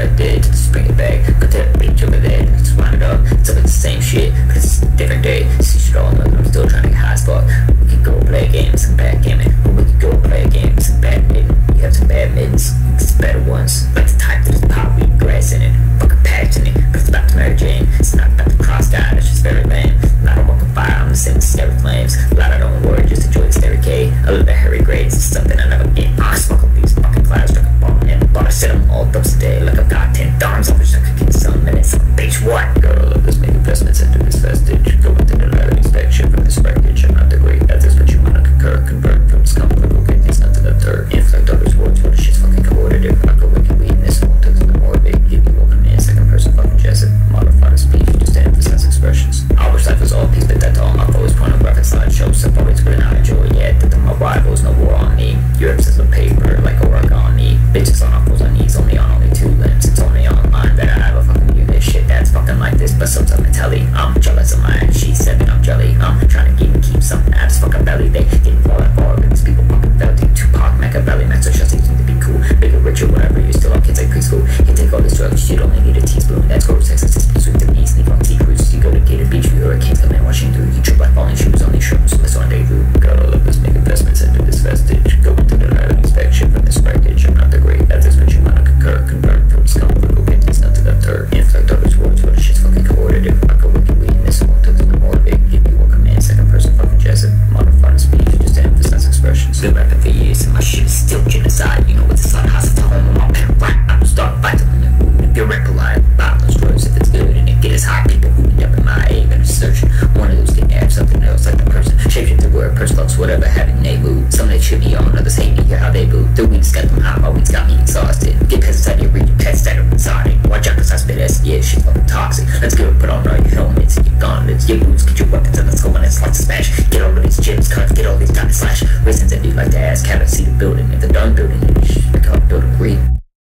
right there, just bring it back. Got that bitch over there, just wind it up. It's always the same shit, but it's a different day. See shit all I'm still trying to get high spot. We could go play games and backgammon, or we could go play games and badminton. You have some badmintons, it's better ones. Like the type that is pop weed grass in it, fucking patch in it. But it's about to Mary Jane, it's not about the cross guy, it's just very lame. A walk of fire, I'm the same as scary flames. A lot I don't worry, just enjoy the K. I love the hairy grades, it's something I never get. I what? For years, and my shit is still genocide. You know what the slaughterhouse to home, I'm pen right. I don't start fighting. If you're alive, bottomless drugs if it's good and it gets hot. People who end up in my aim and search. One of those can add something else, like the person shapeshift the word, purse looks, whatever, having they mood. Some they shoot me on, others hate me, hear how they boo. The weeds got them hot, my weeds got me exhausted. Get peasants out of your region, pets that are inside. Watch out, cause I spit S, yeah, shit fucking toxic. Let's go, put on all your helmets your gauntlets, your boots, get your weapons, let's like smash. Get all of these gyms, cuts, get all these dotted slash. Reasons that you like to ask, to see the building. If the done building, should call it building green.